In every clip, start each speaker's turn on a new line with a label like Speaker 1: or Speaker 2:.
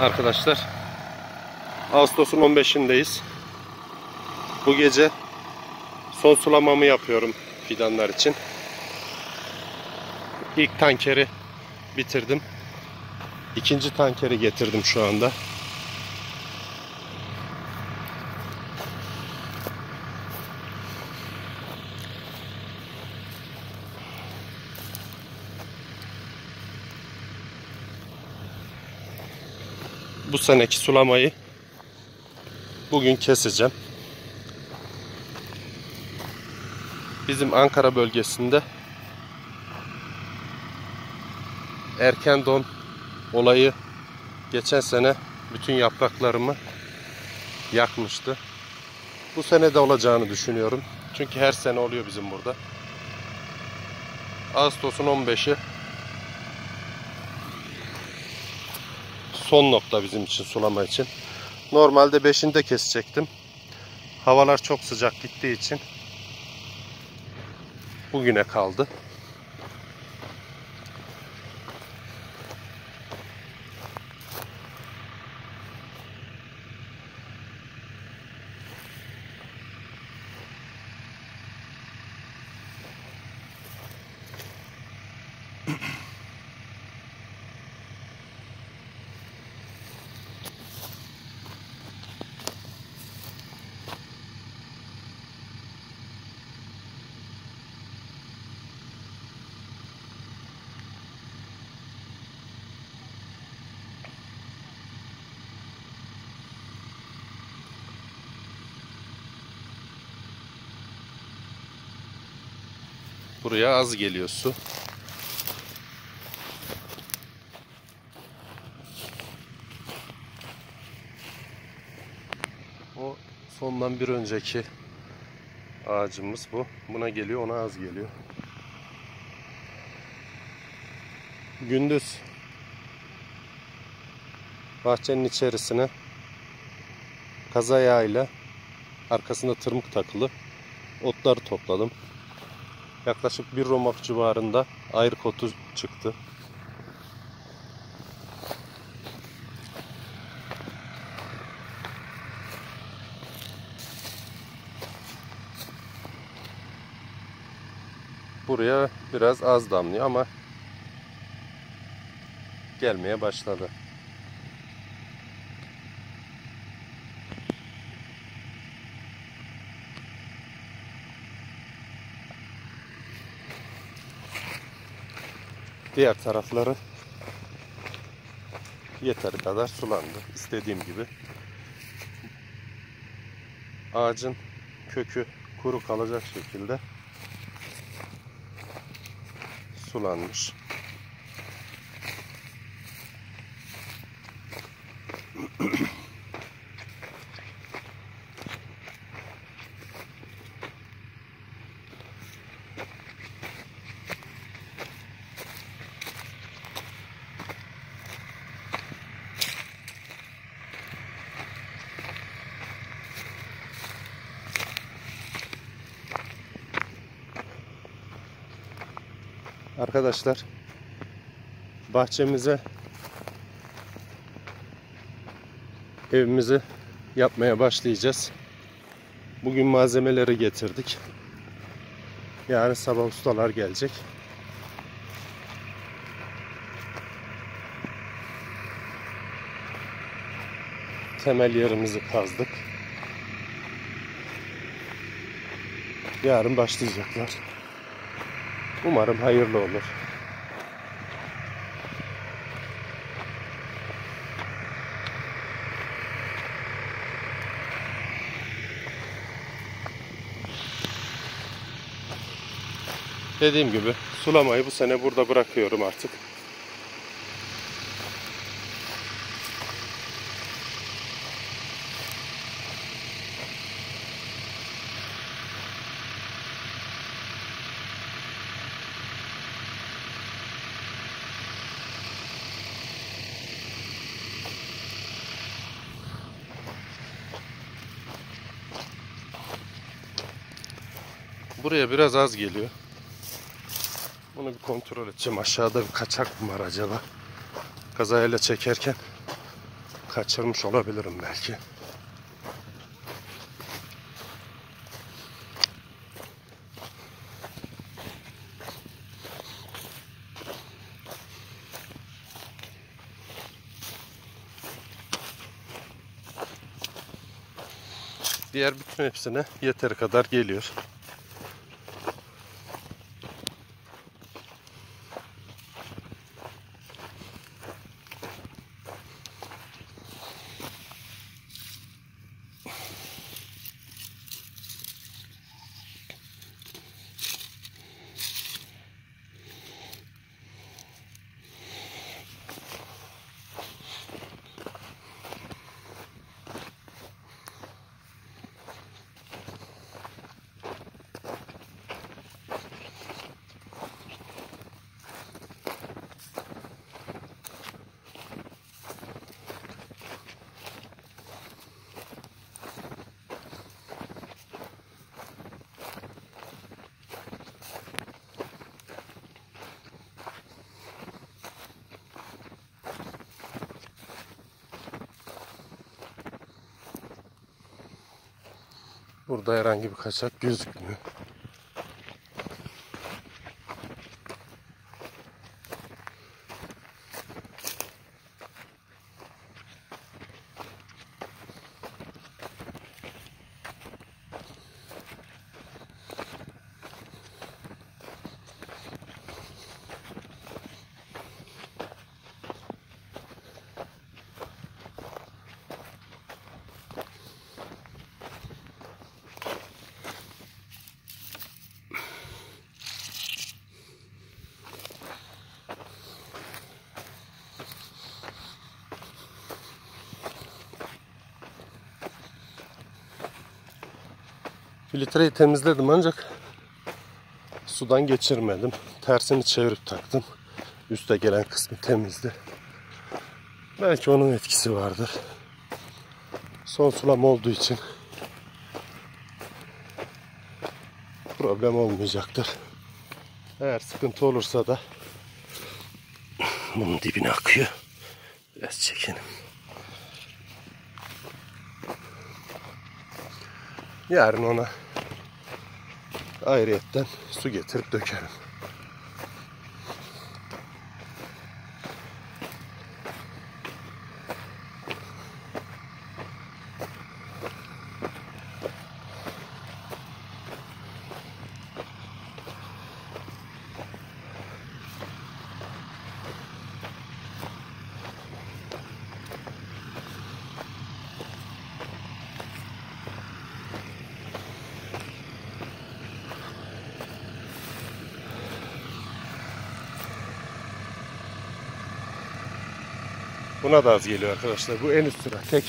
Speaker 1: Arkadaşlar Ağustos'un 15'indeyiz. Bu gece son sulamamı yapıyorum fidanlar için. İlk tankeri bitirdim. İkinci tankeri getirdim şu anda. Bu seneki sulamayı bugün keseceğim. Bizim Ankara bölgesinde erken don olayı geçen sene bütün yapraklarımı yakmıştı. Bu sene de olacağını düşünüyorum. Çünkü her sene oluyor bizim burada. Ağustos'un 15'i son nokta bizim için sulama için. Normalde 5'inde kesecektim. Havalar çok sıcak gittiği için bugüne kaldı. Buraya az geliyor su. O sondan bir önceki ağacımız bu. Buna geliyor, ona az geliyor. Gündüz bahçenin içerisine kaza yağıyla arkasında tırmık takılı otları topladım. Yaklaşık bir romak civarında ayrı kotu çıktı. Buraya biraz az damlıyor ama gelmeye başladı. Diğer tarafları yeteri kadar sulandı. İstediğim gibi. Ağacın kökü kuru kalacak şekilde sulanmış. Arkadaşlar bahçemize evimizi yapmaya başlayacağız. Bugün malzemeleri getirdik. Yarın sabah ustalar gelecek. Temel yerimizi kazdık. Yarın başlayacaklar. Umarım hayırlı olur. Dediğim gibi sulamayı bu sene burada bırakıyorum artık. Buraya biraz az geliyor. Bunu bir kontrol edeceğim. Aşağıda bir kaçak mı var acaba? Kazayla çekerken kaçırmış olabilirim belki. Diğer bütün hepsine yeteri kadar geliyor. Burada herhangi bir kaçak gözükmüyor. Filtreyi temizledim ancak sudan geçirmedim. Tersini çevirip taktım. Üste gelen kısmı temizdi. Belki onun etkisi vardır. Son sulama olduğu için problem olmayacaktır. Eğer sıkıntı olursa da bunun dibine akıyor. Biraz çekelim. Yarın ona ayrıyetten su getirip dökerim. Buna da az geliyor arkadaşlar. Bu en üst sıra. Tek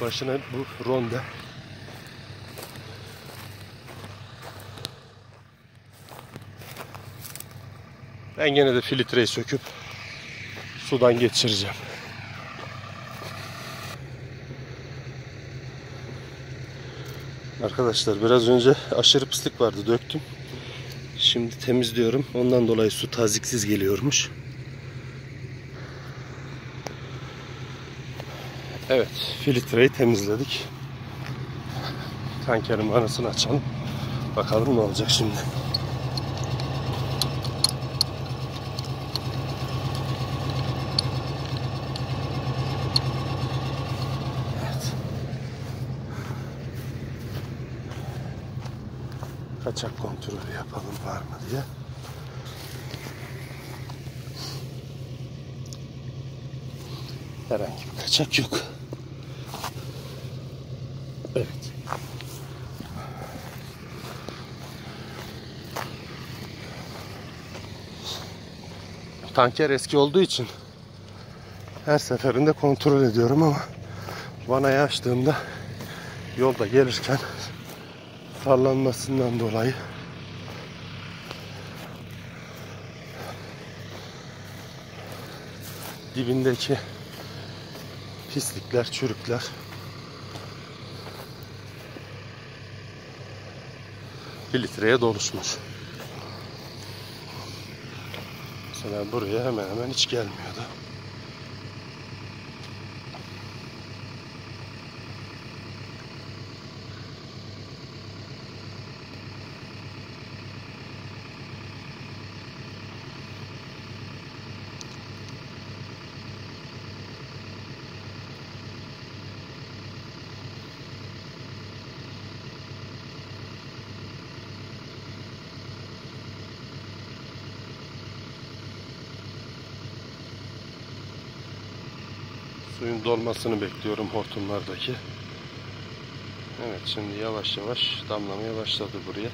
Speaker 1: başına bu ronde. Ben gene de filtreyi söküp sudan geçireceğim. Arkadaşlar biraz önce aşırı pislik vardı döktüm. Şimdi temizliyorum. Ondan dolayı su taziksiz geliyormuş. Evet, filtreyi temizledik. Tankerin anasını açalım. Bakalım ne olacak şimdi. Evet. Kaçak kontrolü yapalım var mı diye. Herhangi bir kaçak yok. Evet. Tanker eski olduğu için her seferinde kontrol ediyorum ama vanayı açtığımda yolda gelirken sallanmasından dolayı dibindeki pislikler, çürükler filtreye doluşmuş. Mesela buraya hemen hemen hiç gelmiyordu. Suyun dolmasını bekliyorum hortumlardaki. Evet şimdi yavaş yavaş damlamaya başladı buraya.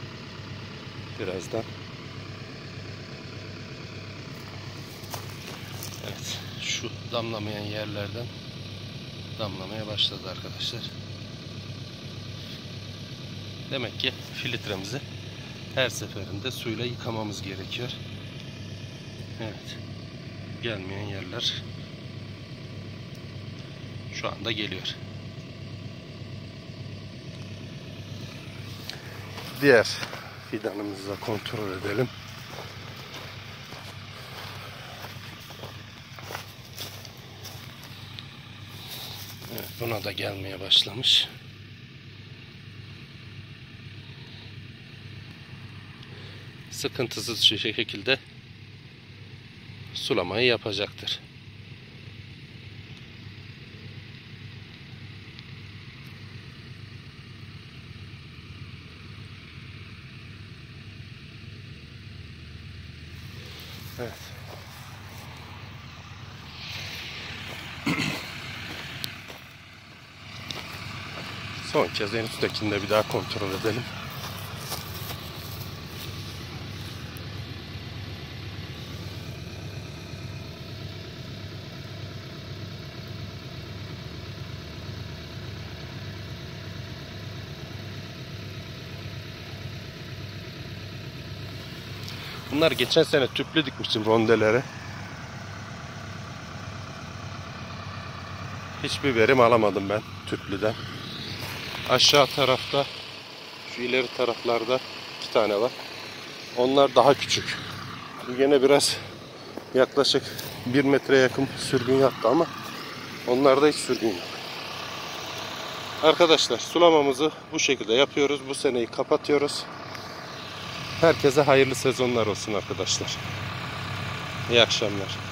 Speaker 1: Birazdan. Evet şu damlamayan yerlerden damlamaya başladı arkadaşlar. Demek ki filtremizi her seferinde suyla yıkamamız gerekiyor. Evet. Gelmeyen yerler şu anda geliyor. Diğer fidanımızı da kontrol edelim. Evet, buna da gelmeye başlamış. Sıkıntısız şekilde sulamayı yapacaktır. Evet. Son kez en üsttekini de bir daha kontrol edelim. Bunlar geçen sene tüplü dikmiştim rondelere. Hiçbir verim alamadım ben tüplüden. Aşağı tarafta şu ileri taraflarda iki tane var. Onlar daha küçük. Gene biraz yaklaşık bir metre yakın sürgün yaptı ama onlarda hiç sürgün yok. Arkadaşlar sulamamızı bu şekilde yapıyoruz. Bu seneyi kapatıyoruz. Herkese hayırlı sezonlar olsun arkadaşlar. İyi akşamlar.